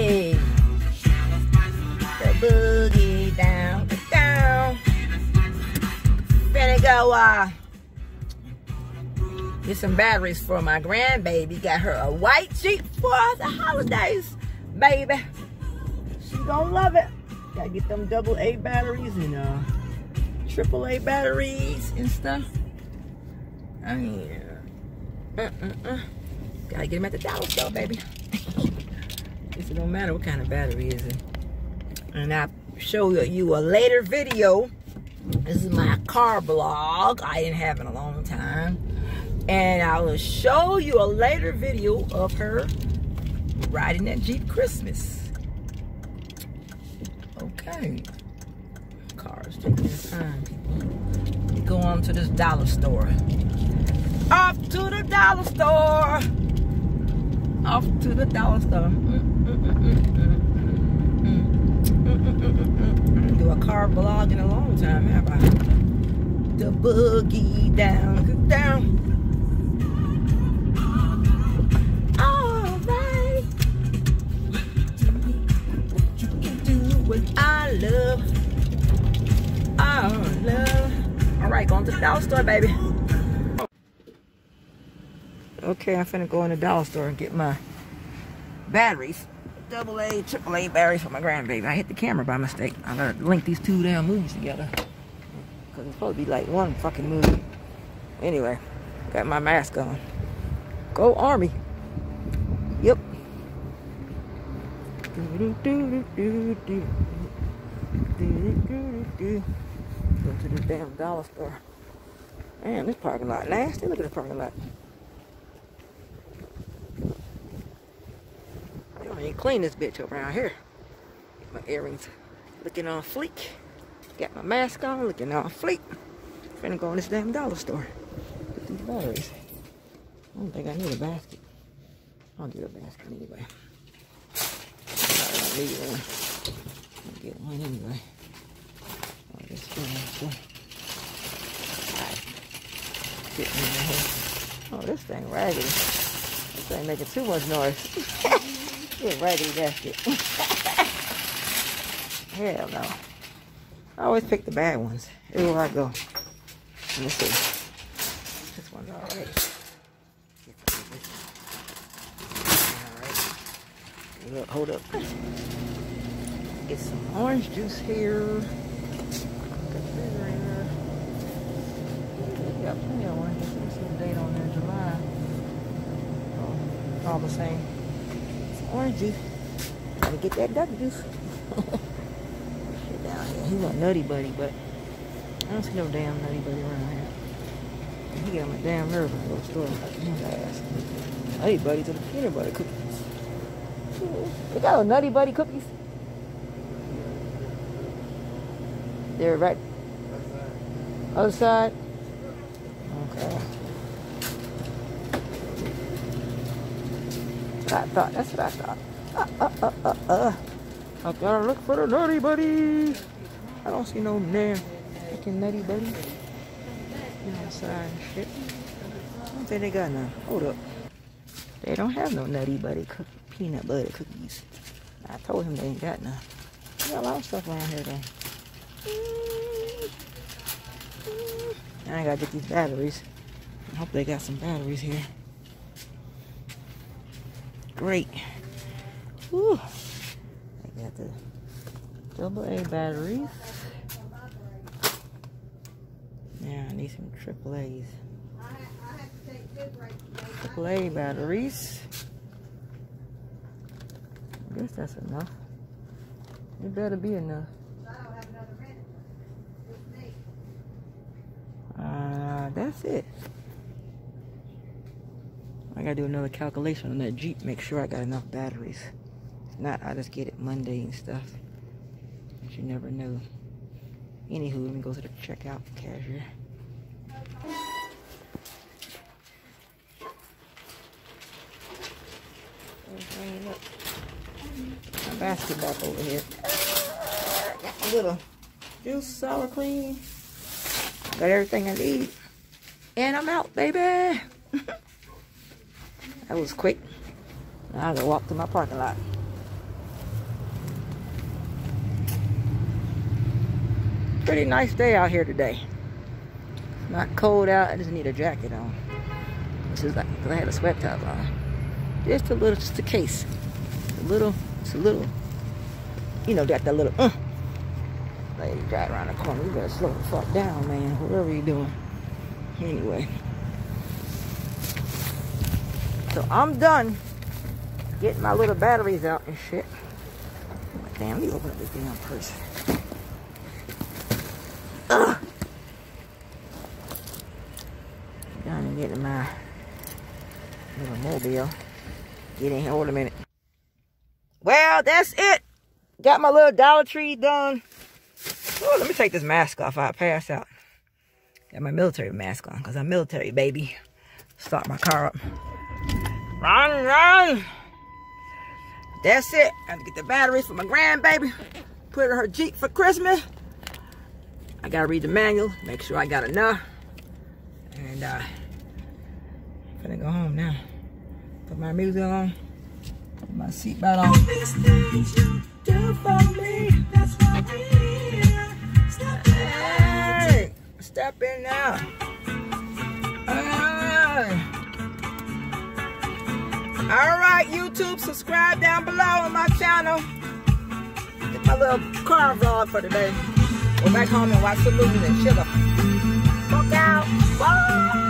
The boogie down, down. Finna go, uh, get some batteries for my grandbaby. Got her a white Jeep for the holidays, baby. She gonna love it. Gotta get them double A batteries and uh, triple A batteries and stuff. I mean, uh, uh, uh. Gotta get them at the dollar store, baby. It don't matter what kind of battery is it. And I show you a later video. This is my car vlog. I didn't have in a long time. And I will show you a later video of her riding that Jeep Christmas. Okay. Cars taking their time, people. We go on to this dollar store. Off to the dollar store. Off to the dollar store. Mm. Do a car vlog in a long time, have I? The boogie down, down. Alright. You can do what I love. I love. Alright, going to the dollar store, baby. Okay, I'm finna go in the dollar store and get my batteries. Double A, triple A batteries for my grandbaby. I hit the camera by mistake. I gotta link these two damn movies together. Cause it's supposed to be like one fucking movie. Anyway, got my mask on. Go Army. Yep. Go to the damn dollar store. Man, this parking lot nasty. Look at the parking lot. Ain't clean this bitch around here. My earrings looking on fleek. Got my mask on, looking on fleek. Finna go in this damn dollar store. Get these batteries. I don't think I need a basket. I'll get a basket anyway. I need one. I'll get one anyway. I'll just Get. Oh, this thing raggedy. This thing making too much noise. Get raggedy basket. Hell no. I always pick the bad ones. Everywhere I go. Let me see. This one's alright. Alright. Look, hold up. Get some orange juice here. Got plenty of orange juice. Date on there, July. Oh, all the same orange juice. Gotta get that duck juice. Shit down here. He want nutty buddy, but I don't see no damn nutty buddy around here. He got my damn nerve in the store. His ass. Nutty buddy to the peanut butter cookies. They got nutty buddy cookies. They're right. Other side. Okay. I thought. That's what I thought. Uh, uh, uh, uh, uh. I gotta look for the nutty buddy. I don't see no damn fucking nutty buddy. You know, outside shit. I don't think they got none. Hold up. They don't have no nutty buddy cook peanut butter cookies. I told him they ain't got none. They got a lot of stuff around here though. I gotta get these batteries. I hope they got some batteries here great. Whew. I got the double A batteries. Now I need some triple A's. Triple A batteries. I guess that's enough. It better be enough. Uh, that's it. I gotta do another calculation on that Jeep, make sure I got enough batteries. If not, I'll just get it Monday and stuff. But you never know. Anywho, let me go to the checkout cashier. My basket back over here. Got little juice, sour cream. Got everything I need. And I'm out, baby. That was quick. I had to walk to my parking lot. Pretty nice day out here today. It's not cold out. I just need a jacket on. This is like I had a sweat top on. Just a little, just a case. A little, it's a little. You know, got that little, uh. Lady drive around the corner. You gotta slow the fuck down, man. Whatever you doing. Anyway. So I'm done getting my little batteries out and shit. Damn, me open up this damn purse. Down and getting my little mobile. Get in here, hold a minute. Well, that's it. Got my little Dollar Tree done. Oh, let me take this mask off. I pass out. Got my military mask on because I'm military, baby. Start my car up. Run, run. That's it. I have to get the batteries for my grandbaby. Put her her Jeep for Christmas. I gotta read the manual, make sure I got enough. And uh I'm gonna go home now. Put my music on. Put my seatbelt on. YouTube, subscribe down below on my channel. Get my little car vlog for today. Go back home and watch some movies and chill. Fuck out. Bye.